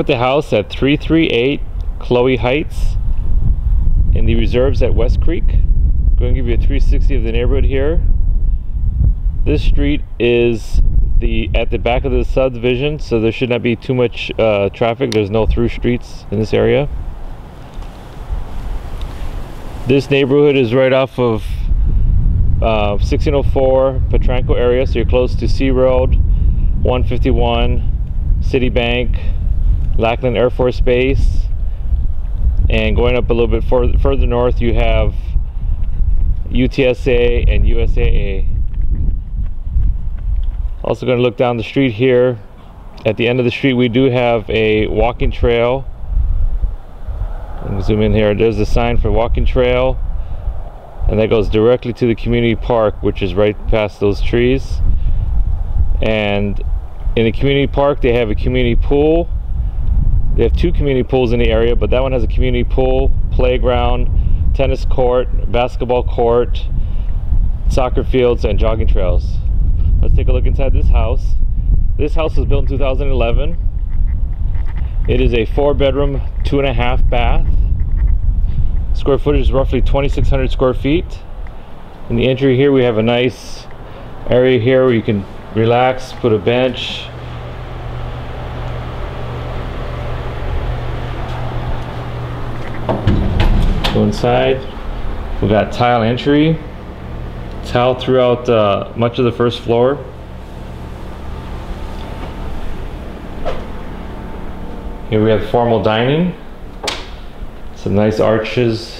At the house at 338 Chloe Heights in the reserves at West Creek. I'm going to give you a 360 of the neighborhood here. This street is the at the back of the subdivision, so there should not be too much uh, traffic. There's no through streets in this area. This neighborhood is right off of uh, 1604 Potranco area, so you're close to Sea World, 151, Citibank, Lackland Air Force Base, and going up a little bit further, further north, you have UTSA and USAA. Also going to look down the street here. At the end of the street, we do have a walking trail. Zoom in here. There's a sign for walking trail. And that goes directly to the community park, which is right past those trees. And in the community park, they have a community pool. They have two community pools in the area, but that one has a community pool, playground, tennis court, basketball court, soccer fields, and jogging trails. Let's take a look inside this house. This house was built in 2011. It is a four bedroom, two and a half bath. Square footage is roughly 2,600 square feet. In the entry here, we have a nice area here where you can relax, put a bench. Go inside. we've got tile entry tile throughout uh, much of the first floor. Here we have formal dining. Some nice arches.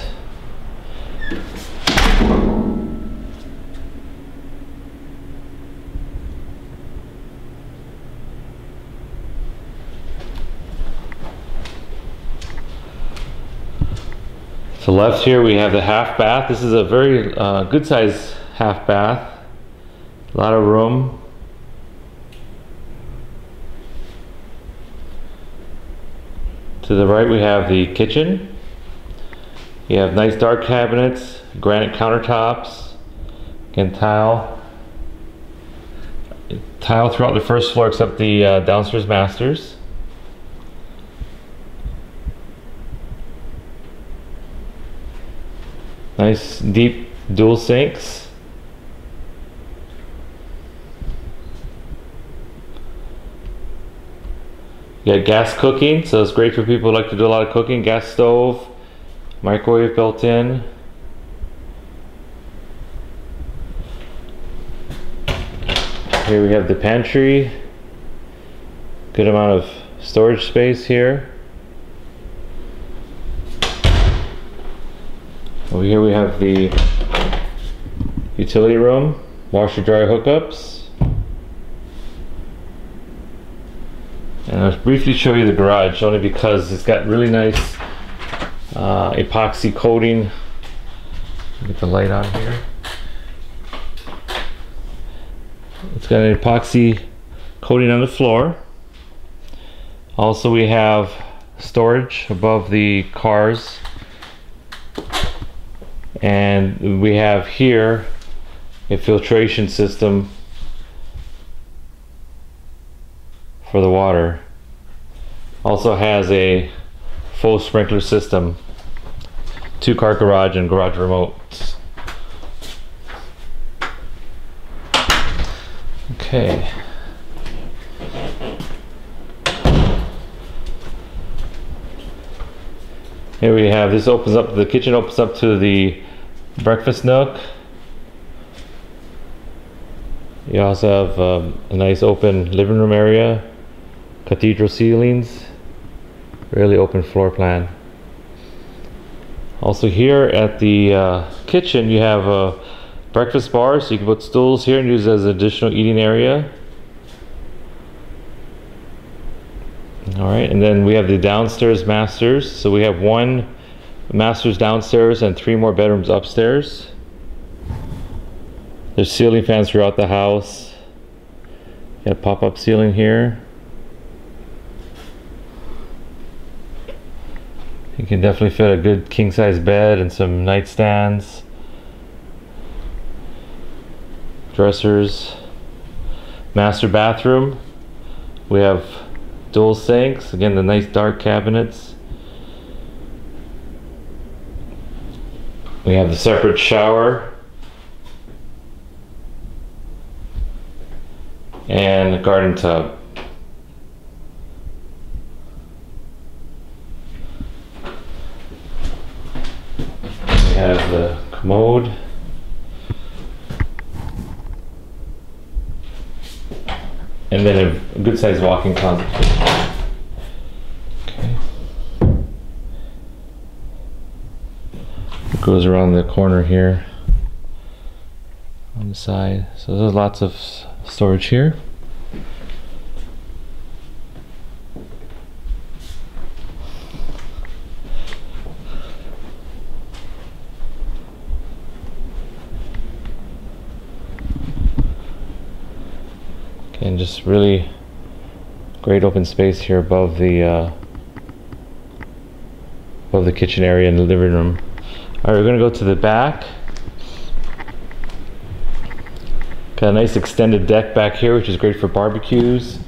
To left here we have the half bath. This is a very uh, good size half bath, a lot of room. To the right we have the kitchen. You have nice dark cabinets, granite countertops, again tile. Tile throughout the first floor except the uh, downstairs masters. Nice deep dual sinks. You got gas cooking, so it's great for people who like to do a lot of cooking. Gas stove, microwave built in. Here we have the pantry. Good amount of storage space here. Over here we have the utility room, washer dryer hookups. And I'll briefly show you the garage only because it's got really nice uh, epoxy coating. Get the light on here. It's got an epoxy coating on the floor. Also we have storage above the cars. And we have here a filtration system for the water. Also has a full sprinkler system, two car garage and garage remotes. Okay. Here we have, this opens up, the kitchen opens up to the breakfast nook. You also have um, a nice open living room area cathedral ceilings really open floor plan. Also here at the uh, kitchen you have a breakfast bar so you can put stools here and use as an additional eating area. All right and then we have the downstairs masters. So we have one masters downstairs and three more bedrooms upstairs there's ceiling fans throughout the house got pop-up ceiling here You can definitely fit a good king size bed and some nightstands, dressers, master bathroom. We have dual sinks. Again, the nice dark cabinets. We have the separate shower. And garden tub. We have the commode. And then a good sized walk-in closet. Goes around the corner here on the side. So there's lots of storage here. And just really great open space here above the uh, above the kitchen area and the living room. All right, we're gonna go to the back. Got a nice extended deck back here, which is great for barbecues.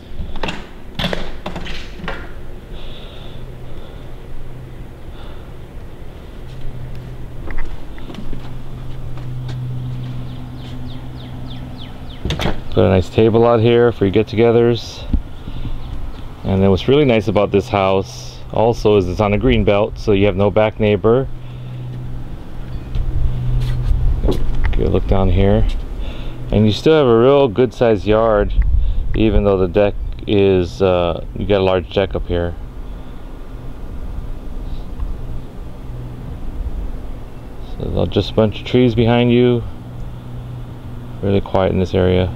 Got a nice table out here for your get-togethers. And then what's really nice about this house also is it's on a green belt, so you have no back neighbor. Look down here. And you still have a real good sized yard, even though the deck is, uh, you got a large deck up here. So just a bunch of trees behind you. Really quiet in this area.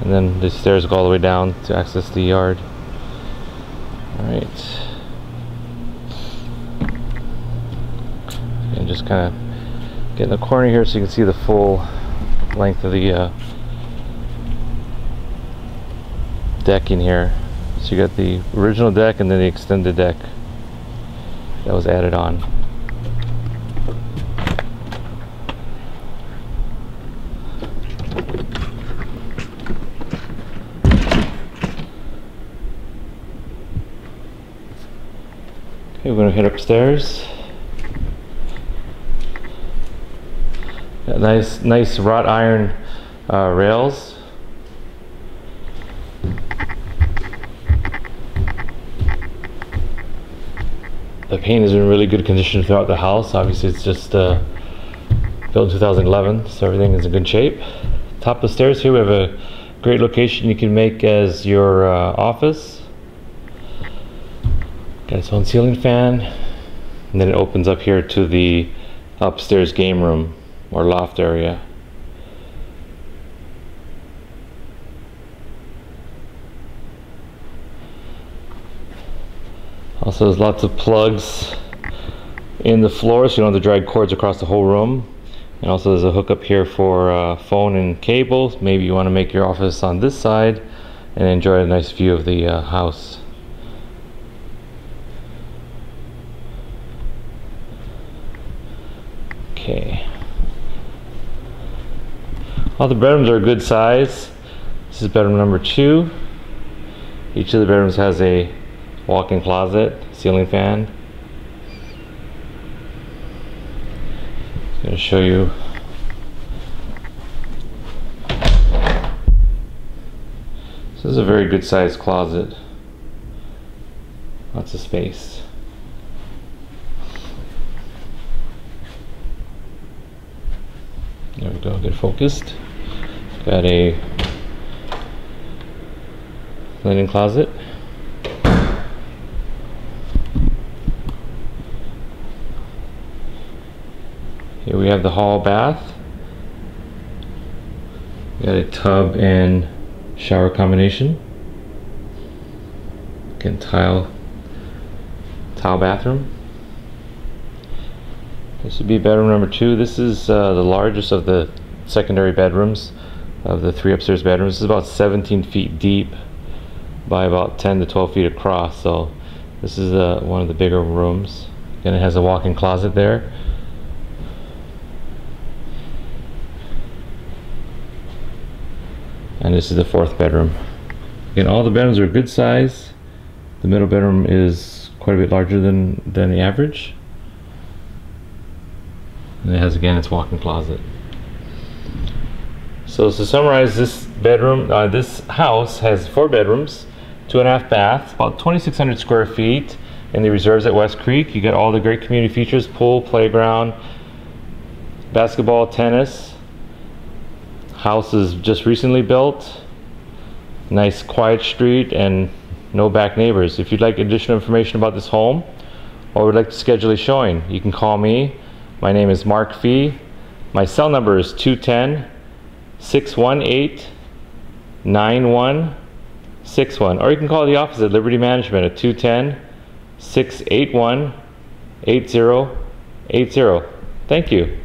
And then the stairs go all the way down to access the yard. Alright. And just kind of get in the corner here so you can see the full length of the uh, decking here. So you got the original deck and then the extended deck that was added on. Okay, we're gonna head upstairs. Got nice, nice wrought iron uh, rails. The paint is in really good condition throughout the house. Obviously, it's just uh, built in 2011, so everything is in good shape. Top of the stairs here, we have a great location you can make as your uh, office. Got its own ceiling fan. And then it opens up here to the upstairs game room or loft area. Also, there's lots of plugs in the floor so you don't have to drag cords across the whole room. And also, there's a hookup here for uh, phone and cable. Maybe you want to make your office on this side and enjoy a nice view of the uh, house. Okay. All the bedrooms are a good size. This is bedroom number two. Each of the bedrooms has a walk-in closet, ceiling fan. I'm going to show you This is a very good sized closet. Lots of space. There we go, get focused. Got a linen closet. Here we have the hall bath. Got a tub and shower combination. Again, tile, tile bathroom. This would be bedroom number two. This is uh, the largest of the secondary bedrooms of the three upstairs bedrooms. This is about 17 feet deep by about 10 to 12 feet across. So this is uh, one of the bigger rooms. And it has a walk-in closet there. And this is the fourth bedroom. Again, all the bedrooms are good size. The middle bedroom is quite a bit larger than, than the average. And it has again its walk-in closet. So to summarize, this bedroom, uh, this house has four bedrooms, two and a half baths, about 2,600 square feet in the reserves at West Creek. You get all the great community features, pool, playground, basketball, tennis. House is just recently built. Nice quiet street and no back neighbors. If you'd like additional information about this home or would like to schedule a showing, you can call me. My name is Mark Fee. My cell number is 210 618 9161. Or you can call the office at Liberty Management at 210 681 8080. Thank you.